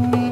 Mm-hmm.